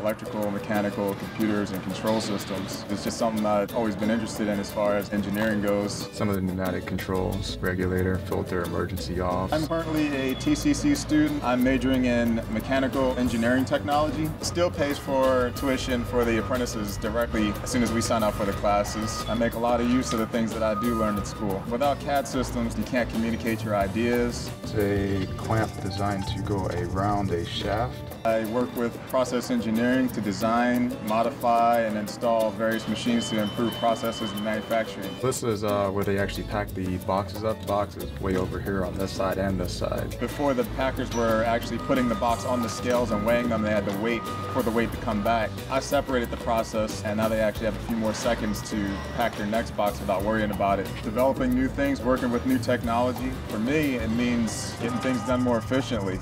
electrical, mechanical, computers, and control systems. It's just something I've always been interested in as far as engineering goes. Some of the pneumatic controls, regulator, filter, emergency off. I'm currently a TCC student. I'm majoring in mechanical engineering technology. STIHL pays for tuition for the apprentices directly as soon as we sign up for the classes. I make a lot of use of the things that I do learn at school. Without CAD systems, you can't communicate your ideas. It's a clamp designed to go around a shaft. I work with process engineering to design, modify, and install various machines to improve processes in manufacturing. This is uh, where they actually pack the boxes up. Boxes way over here on this side and this side. Before the packers were actually putting the box on the scales and weighing them, they had to wait for the weight to come back. I separated the process, and now they actually have a few more seconds to pack their next box without worrying about it. Developing new things, working with new technology, for me, it means getting things done more efficiently.